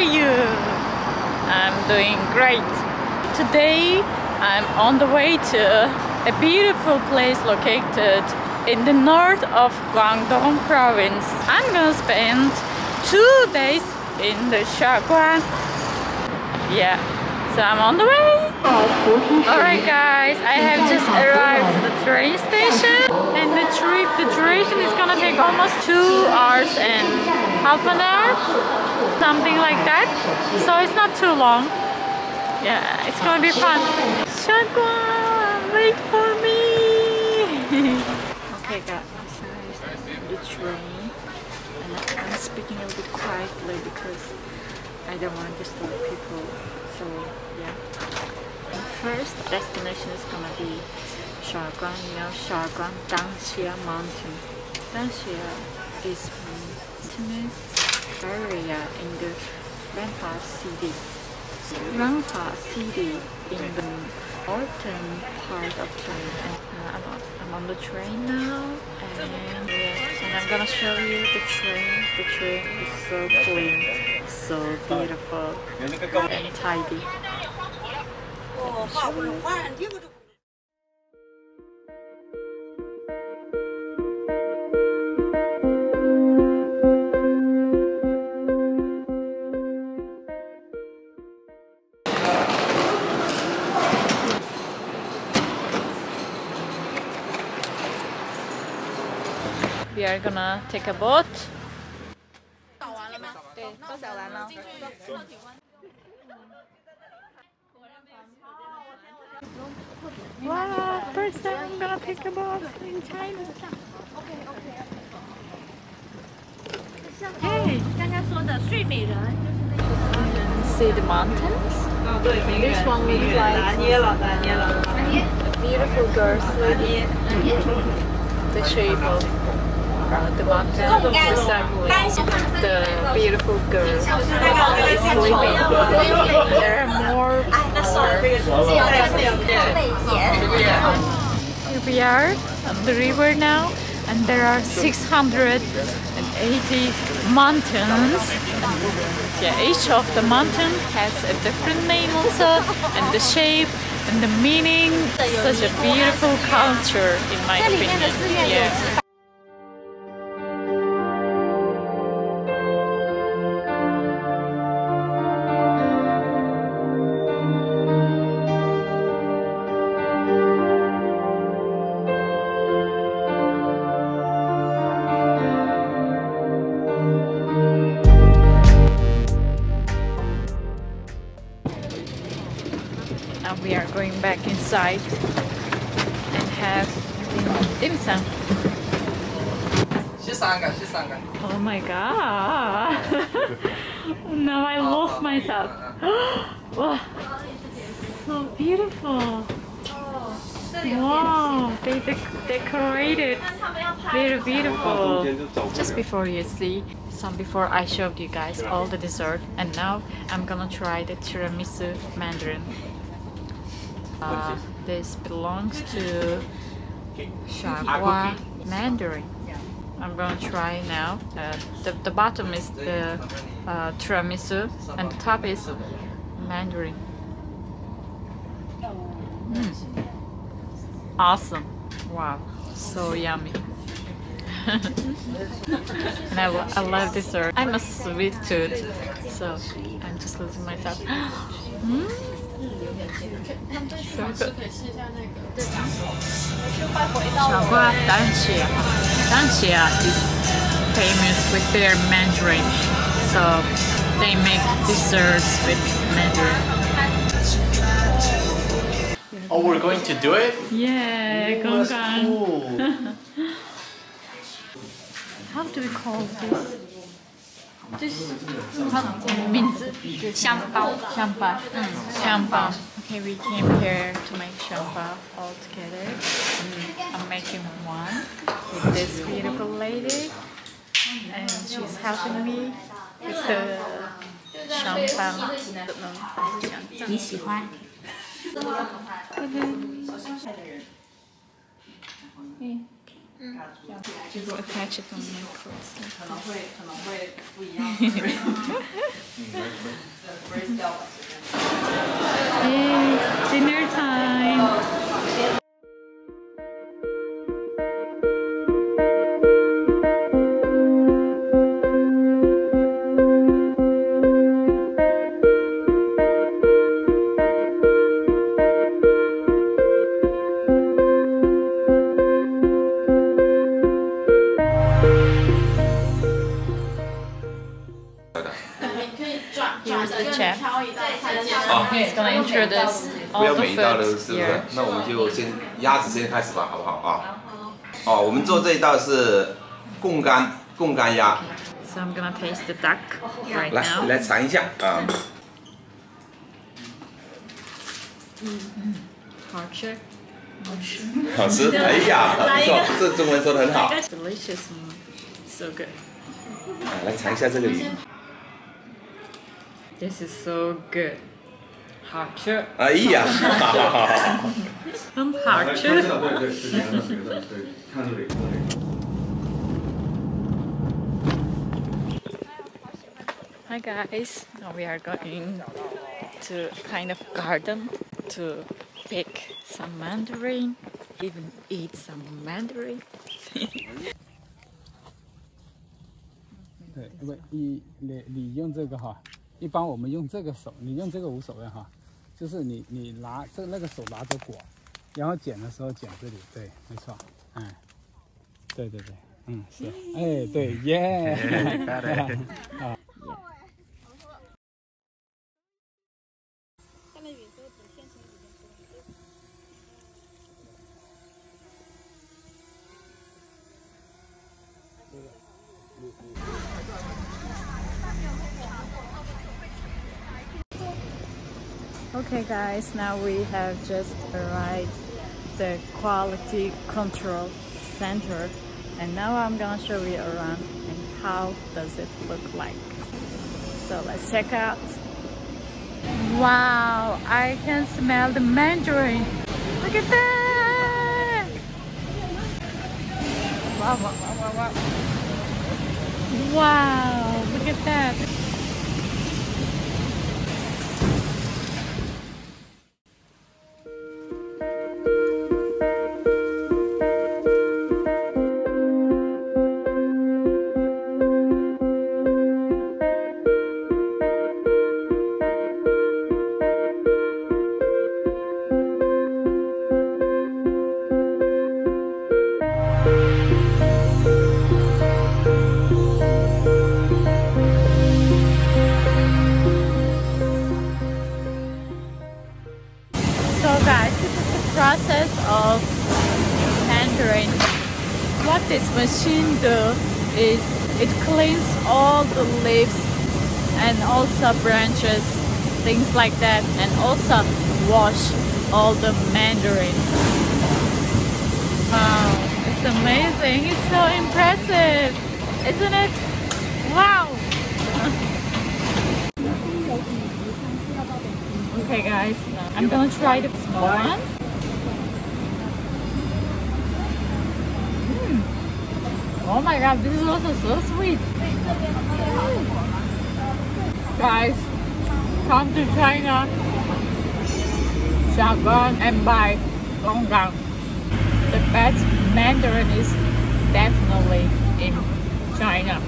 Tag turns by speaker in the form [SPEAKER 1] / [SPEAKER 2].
[SPEAKER 1] you? I'm doing great. Today I'm on the way to a beautiful place located in the north of Guangdong province. I'm gonna spend two days in the Shaoguan. Yeah, so I'm on the way. Alright guys, I have just arrived at the train station and the trip, the duration is gonna take almost two hours and half an hour, something like that. So it's not too long. Yeah, it's gonna be fun. Shaoguan, wait for me! okay guys, the train and I'm speaking a little bit quietly because I don't want to disturb people. So yeah. First destination is gonna be Shaoguan, you know, Shaoguan Danxia Mountain. Danxia is mountainous area in the Renhua City. Renhua City in the northern part of China. Uh, I'm, on, I'm on the train now, and yeah, and I'm gonna show you the train. The train is so clean, so beautiful, and tidy. We are gonna take a boat.
[SPEAKER 2] 对，都扫完了。
[SPEAKER 1] Wow, first time I'm gonna take a boat in China. Hey,
[SPEAKER 2] 刚刚说的睡美人，
[SPEAKER 1] see the mountains?
[SPEAKER 3] 啊，对，没
[SPEAKER 1] This one looks like
[SPEAKER 3] 拿捏了，拿捏了。
[SPEAKER 1] a beautiful girl sleeping. The shape of the mountain resembling the beautiful girl sleeping. There are more. Here we are on the river now, and there are 680 mountains. Yeah, each of the mountain has a different name also, and the shape and the meaning. Such a beautiful culture, in my opinion. Yeah. back inside and have dim sum. Oh my god! now I lost myself. wow, so beautiful. Wow, they de decorated very beautiful. Just before you see, some before I showed you guys all the dessert and now I'm gonna try the tiramisu mandarin. Uh, this belongs to Shaoguan Mandarin. I'm gonna try now. Uh, the, the bottom is the uh, tiramisu and the top is Mandarin. Mm. Awesome! Wow, so yummy. and I, I love dessert. I'm a sweet tooth, so I'm just losing myself. mm. So good. Shagua Danxia. Danxia is famous with their mandarin, so they make desserts with mandarin.
[SPEAKER 4] Oh, we're going to do it?
[SPEAKER 1] Yeah,
[SPEAKER 4] Oh, that's
[SPEAKER 1] gonggang.
[SPEAKER 4] cool.
[SPEAKER 1] How do we call this? 这是它的名字香包，香包，嗯，香包。 Okay, we came here to make 香包 all together. I'm making one with this beautiful lady, and she's helping me with the 香包。
[SPEAKER 2] 你喜欢？
[SPEAKER 1] Okay. attach it on my clothes.
[SPEAKER 5] 可能会可能会不一样。
[SPEAKER 1] Yay, dinner time.
[SPEAKER 6] 不要每一道都是不是那我们就先鸭子先开始吧好不好啊哦我们做这一道是贡干贡干鸭来来尝一下啊
[SPEAKER 1] 好吃
[SPEAKER 6] 好吃好吃哎呀不错这中文说的很好
[SPEAKER 1] so good
[SPEAKER 6] 来尝一下这个鱼
[SPEAKER 1] This is so good. 好吃，
[SPEAKER 6] 哎呀，
[SPEAKER 1] 很好吃。
[SPEAKER 7] 对对，是别的别的，对，看这里这里。
[SPEAKER 1] Hi guys, now we are going to kind of garden to pick some mandarin, even eat some mandarin.
[SPEAKER 8] 一般我们用这个手，你用这个无所谓哈，就是你你拿这那个手拿着果，然后剪的时候剪这里，对，没错，嗯，对对对，嗯是，哎对，耶，啊，
[SPEAKER 1] Okay guys, now we have just arrived the quality control center and now I'm gonna show you around and how does it look like. So let's check out. Wow, I can smell the mandarin. Look at that! Wow, wow, wow, wow, wow. Wow, look at that. Is it cleans all the leaves and also branches, things like that, and also wash all the mandarins. Wow, it's amazing. It's so impressive, isn't it? Wow. Okay guys, I'm gonna try the small one. Oh my god, this is also so sweet. Guys, come to China, Shanghai, and buy Gonggan. The best Mandarin is definitely in China.